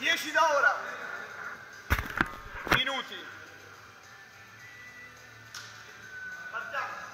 10 da ora. Minuti. Partiamo.